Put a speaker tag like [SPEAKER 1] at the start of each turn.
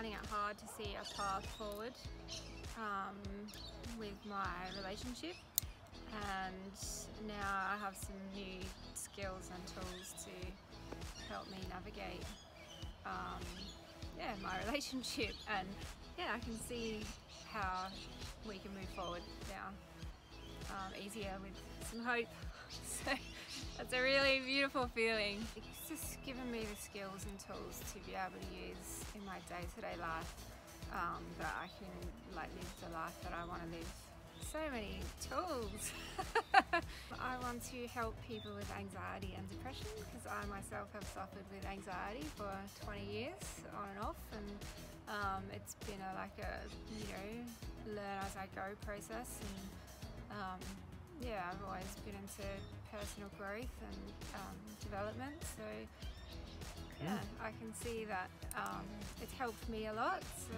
[SPEAKER 1] finding it hard to see a path forward um, with my relationship and now I have some new skills and tools to help me navigate um, yeah, my relationship and yeah, I can see how we can move forward now um, easier with some hope. So that's a really beautiful feeling. It's just given me the skills and tools to be able to use in my day-to-day -day life um, that I can like live the life that I want to live. So many tools. I want to help people with anxiety and depression because I myself have suffered with anxiety for 20 years on and off and um, it's been a, like a, you know, learn as I go process and um, yeah, I've always been into personal growth and um, development. So yeah, I can see that um, it's helped me a lot. So